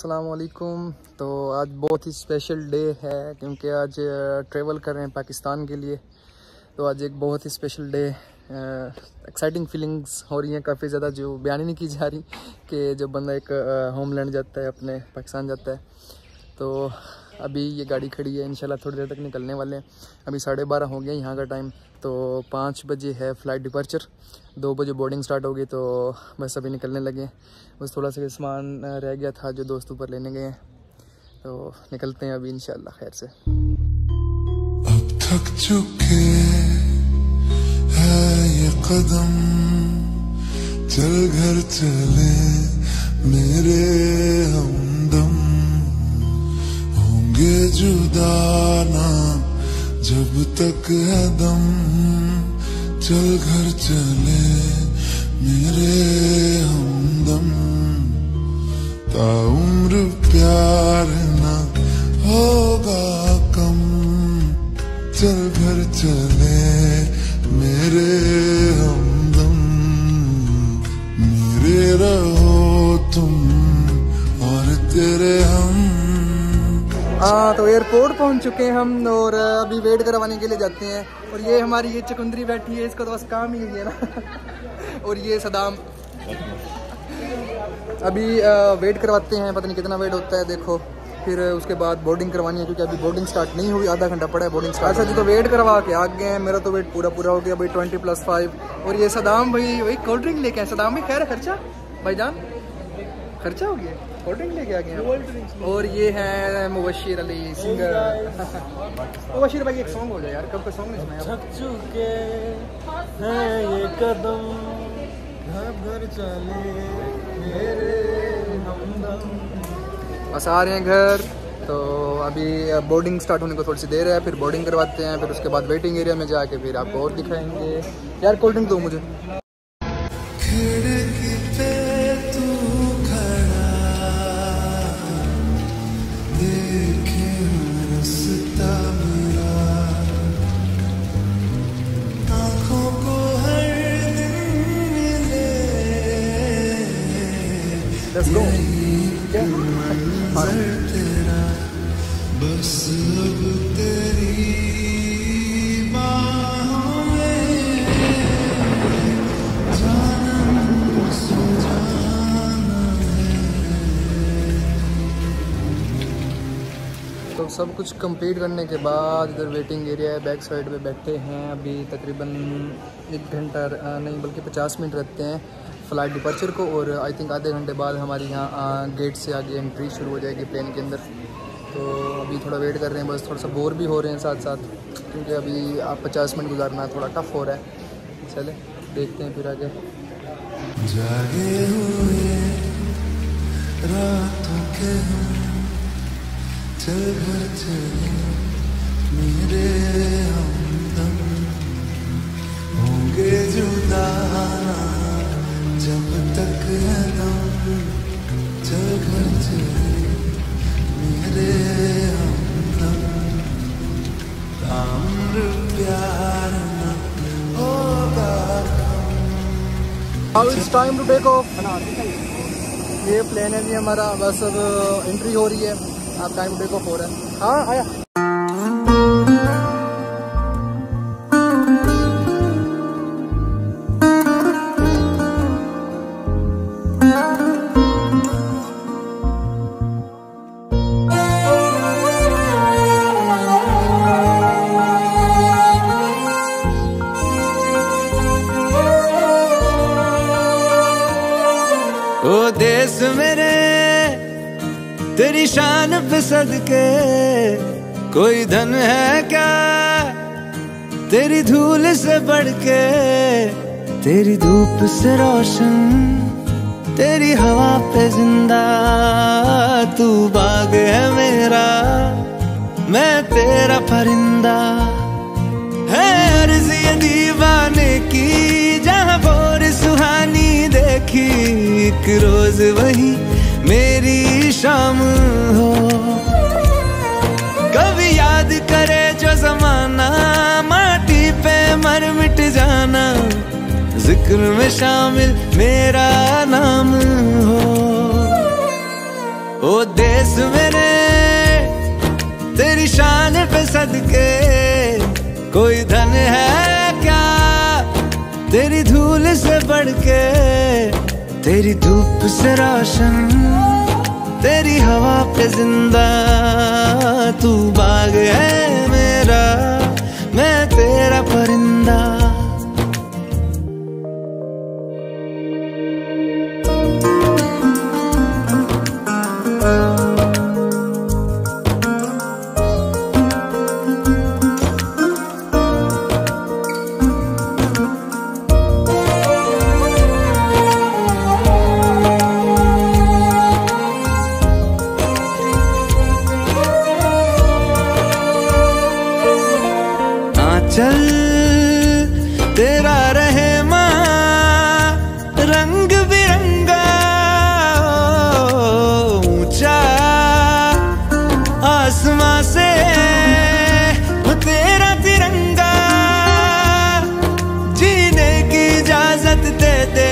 असलकुम तो आज बहुत ही स्पेशल डे है, क्योंकि आज ट्रेवल कर रहे हैं पाकिस्तान के लिए। तो आज एक बहुत ही स्पेशल डे एक्साइटिंग फीलिंग्स हो रही हैं काफ़ी ज़्यादा, जो बयान नहीं की जा रही कि जब बंदा एक होमलैंड जाता है, अपने पाकिस्तान जाता है। तो अभी ये गाड़ी खड़ी है, इंशाल्लाह थोड़ी देर तक निकलने वाले हैं। अभी साढ़े बारह हो गए यहाँ का टाइम तो पाँच बजे है फ़्लाइट डिपर्चर दो बजे बोर्डिंग स्टार्ट होगी तो बस अभी निकलने लगे बस थोड़ा सा सामान रह गया था जो दोस्त ऊपर लेने गए हैं। तो निकलते हैं अभी, इंशाल्लाह, खैर से। अब थक चुके है ये कदम, चल घर चले मेरे हमदम। होंगे जुदा ना जब तक है दम, चल घर चले मेरे हमदम। ताउम्र प्यार ना होगा कम, चल घर चले मेरे हाँ तो एयरपोर्ट पहुँच चुके हैं हम और अभी वेट करवाने के लिए जाते हैं। और ये हमारी ये चकुंदरी बैठी है, इसका तो बस काम ही है ना। और ये सदाम। अभी वेट करवाते हैं, पता नहीं कितना वेट होता है, देखो। फिर उसके बाद बोर्डिंग करवानी है, क्योंकि अभी बोर्डिंग स्टार्ट नहीं हुई, आधा घंटा पड़ा है बोर्डिंग स्टार्ट अच्छा जी तो वेट करवा के आ गए हैं, मेरा तो वेट पूरा पूरा हो गया भाई ट्वेंटी प्लस फाइव और ये सदाम भाई, वही कोल्ड ड्रिंक लेके आए सदाम भाई, खैर, खर्चा? भाईजान? खर्चा हो गया? कोल्ड ड्रिंक लेके आ गए। और ये है मुबशिर अली सिंगर मुबशिर भाई एक सॉन्ग हो जाए यार कब का सॉन्ग नहीं सुनाया चुके हैं ये कदम घर घर चले मेरे हमदम। बस आ रहे हैं घर तो अभी बोर्डिंग स्टार्ट होने को थोड़ी सी देर है फिर बोर्डिंग करवाते हैं फिर उसके बाद वेटिंग एरिया में जाके फिर आपको और दिखाएँगे। यार कोल्ड ड्रिंक दो मुझे। बस अब तेरी तो सब कुछ कंप्लीट करने के बाद इधर वेटिंग एरिया है बैक साइड पे बैठे हैं। अभी तकरीबन एक घंटा नहीं, बल्कि पचास मिनट रखते हैं। फ़्लाइट डिपर्चर को और आई थिंक आधे घंटे बाद हमारी यहाँ गेट से आगे एंट्री शुरू हो जाएगी प्लेन के अंदर। तो अभी थोड़ा वेट कर रहे हैं, बस थोड़ा सा बोर भी हो रहे हैं साथ साथ क्योंकि अभी आप पचास मिनट गुजारना थोड़ा टफ हो रहा है। चले, देखते हैं फिर आगे। जागे हुए रातों के चल चले, मेरे होंगे जुदा टाइम टू टेक ऑफ़ ये। प्लेन है जी हमारा, बस अब एंट्री हो रही है। आप टाइम टू टेक ऑफ़ हो रहा है। हाँ आया। सदके। कोई धन है क्या? तेरी धूल से बढ़ के तेरी धूप से रोशन, तेरी हवा पे ज़िंदा। तू बाग है मेरा, मैं तेरा परिंदा। है अर्ज़ दीवाने की, जहाँ बोर सुहानी देखी। एक रोज वही मेरी शाम हो। माटी पे मर मिट जाना, ज़िक्र में शामिल मेरा नाम हो। ओ देश मेरे, तेरी शान पे सदके, कोई धन है क्या? तेरी धूल से बढ़ के तेरी धूप से राशन, तेरी हवा पे ज़िंदा, तू बाग है मेरा। मैं तेरा परिंदा आंचल तेरा रहे रंग बिरंगा, ऊँचा आसमां से तेरा तिरंगा, जीने की इजाज़त दे दे।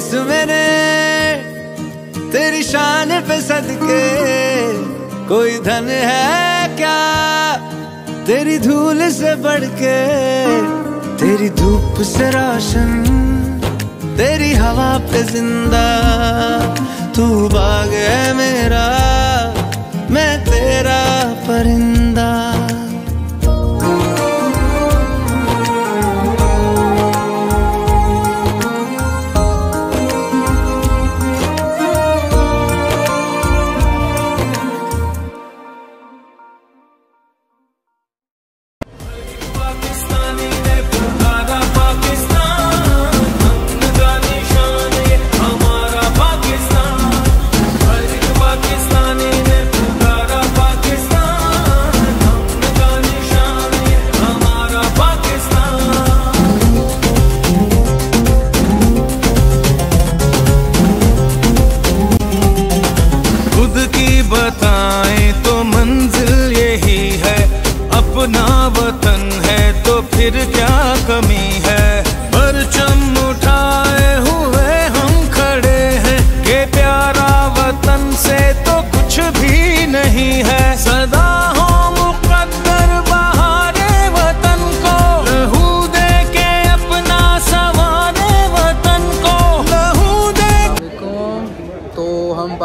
देश मेरे तेरी शान पे सदके। कोई धन है क्या तेरी धूल से बढ़ के तेरी धूप से रोशन, तेरी हवा पे ज़िंदा। तू बाग है मेरा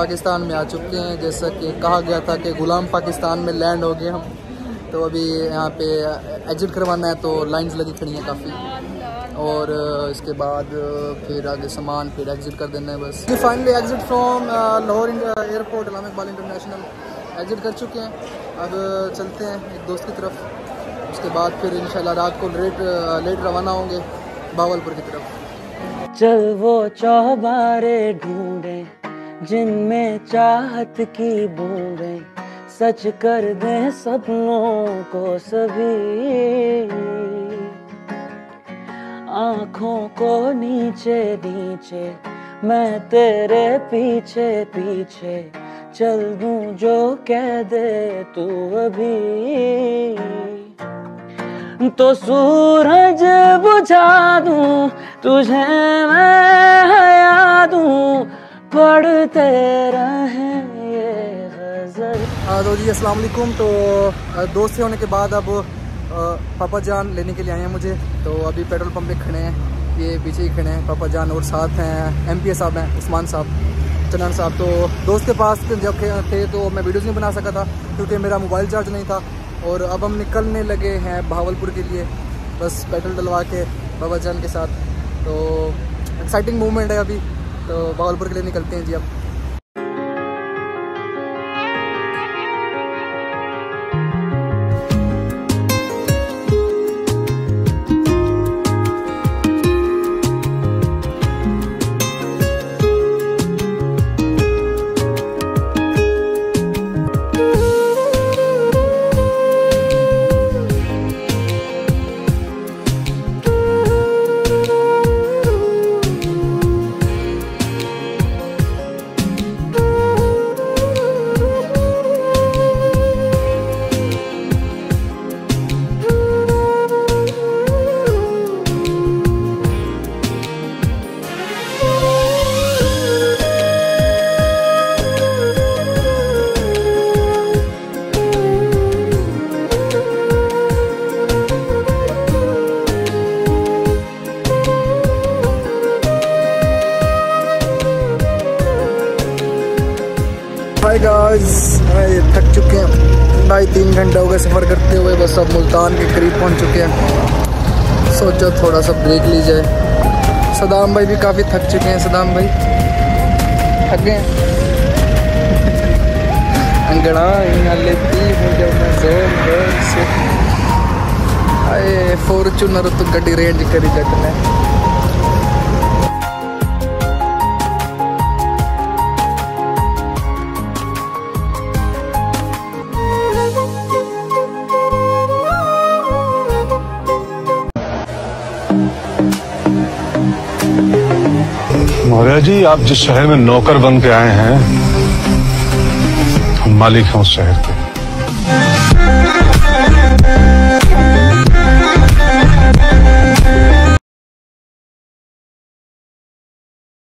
पाकिस्तान में आ चुके हैं। जैसा कि कहा गया था कि गुलाम पाकिस्तान में लैंड हो गए हम। तो अभी यहाँ पे एग्ज़िट करवाना है तो लाइंस लगी खड़ी हैं काफ़ी। और इसके बाद फिर आगे सामान, फिर एग्ज़िट कर देना है बस। Finally exit from Lahore airport Allama Iqbal international exit कर चुके हैं। अब चलते हैं एक दोस्त की तरफ़। उसके बाद फिर इंशाल्लाह रात को लेट लेट रवाना होंगे बावलपुर की तरफ़। चल वो चौबारे ढूंढे। जिनमें चाहत की बूंदें सच कर दे सपनों को सभी। आँखों को नीचे नीचे मैं तेरे पीछे पीछे चल दूँ जो कह दे तू अभी। तो सूरज बुझा दूँ, तुझे मैं हया दूँ पढ़ते रहे हाँ तो जी, अस्सलाम वालेकुम। तो दोस्त होने के बाद अब पापा जान लेने के लिए आए हैं मुझे। तो अभी पेट्रोल पंप पे खड़े हैं, ये पीछे ही खड़े हैं, पापा जान और साथ हैं एम पी साहब हैं, उस्मान साहब, चनन साहब। तो दोस्त के पास जब थे- थे तो मैं वीडियोज़ नहीं बना सका था, क्योंकि मेरा मोबाइल चार्ज नहीं था। और अब हम निकलने लगे हैं भावलपुर के लिए, बस पेट्रोल डलवा के बाबा जान के साथ। तो एक्साइटिंग मूवमेंट है अभी। तो भागलपुर के लिए निकलते हैं जी अब। हाय गाइस ये थक चुके हैं। ढाई तीन घंटे हो गए सफ़र करते हुए, बस अब मुल्तान के करीब पहुँच चुके हैं। सोचो थोड़ा सा ब्रेक ली जाए सदाम भाई भी काफ़ी थक चुके हैं, सदाम भाई। थक गए अंगड़ा हूँ आए फॉर्चूनर तो गड्डी रेंज करी जटने मौर्य जी, आप जिस शहर में नौकर बन के आए हैं, हम मालिक हैं उस शहर के।